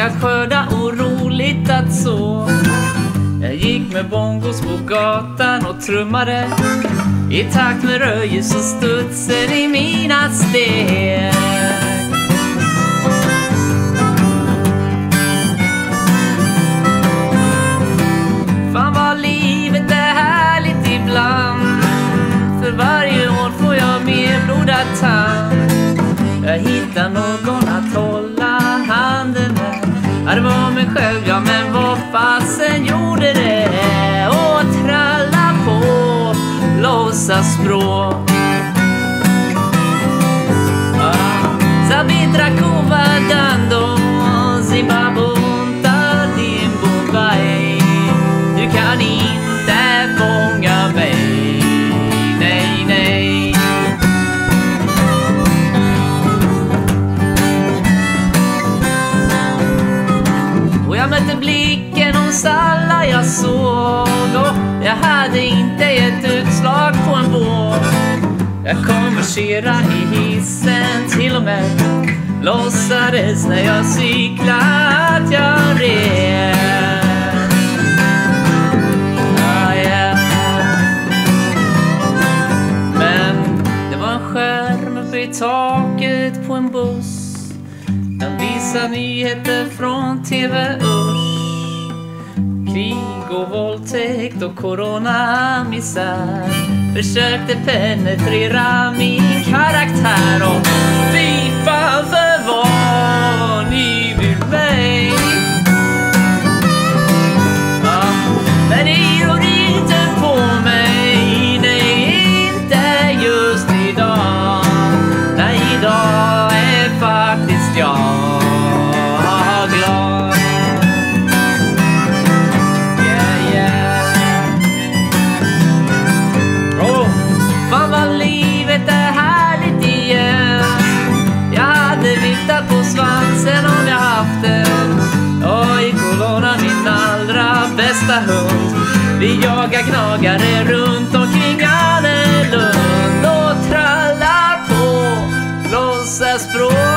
att skörda och roligt att så. Jag gick med bongos på gatan och trummade i takt med röjus och studsen i mina steg. Fan vad livet är härligt ibland För varje år får jag mer blodad tand Jag hittar något av mig själv, ja men vad fasen gjorde det? Och tralla på låtsasspråk Ah, Sabitra Kovada konversera i hissen till och med Låtsades när jag cyklade att jag red Ah, yeah. Men det var en skärm uppe i taket på en buss Den visade nyheter från TV Upp. Krig och våldtäkt och coronamisär Försökte penetrera min karaktär och Jagar gnagare runt omkring Annelund och trallar på låtsasspråk